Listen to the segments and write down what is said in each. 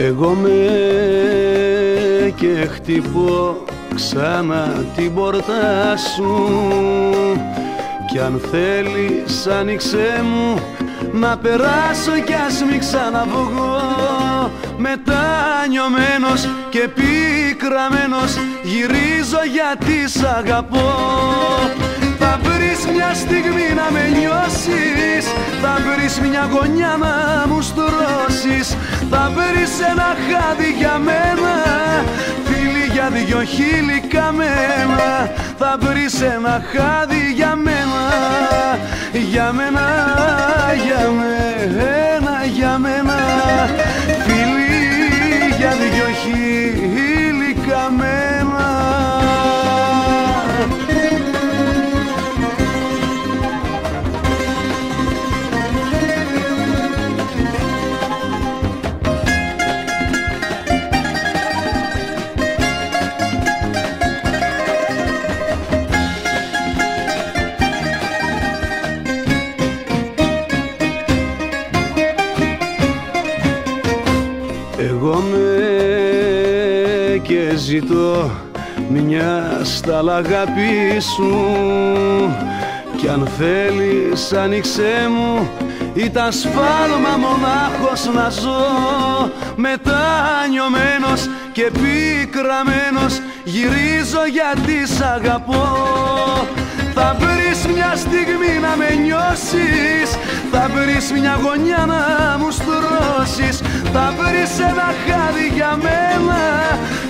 Εγώ με και χτυπώ ξανά την πόρτα σου. Κι αν θέλεις άνοιξέ μου να περάσω κι ας μη ξαναβγώ. Μετάνιωμένος και πικραμένος γυρίζω γιατί σ' αγαπώ. Θα βρεις μια στιγμή να με νιώσεις Θα βρεις μια γωνιά να μου στρώσεις Θα βρεις ένα χάδι για μένα. Φίλοι για δυο χείλη καμένα. Θα βρεις ένα χάδι για μένα. Για μένα, για μένα, για μένα. Φίλοι για δυο χείλη Εγώ με και ζητώ μια στάλα αγάπη σου. Κι αν θέλεις άνοιξέ μου ήταν σφάλμα μονάχος να ζω. Μετάνιωμένος και πικραμένος Γυρίζω γιατί σ' αγαπώ. Θα βρεις μια στιγμή να με νιώσεις. Θα βρεις μια γωνιά να μου στρώσεις. Θα βρεις ένα χάδι για μένα.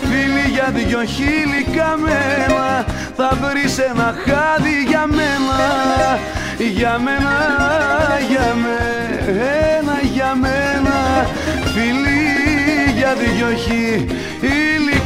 Φίλοι για δυο χείλη καμένα. Θα βρεις ένα χάδι για μένα. Για μένα, για μένα, για μένα. Φίλοι για δυο χείλη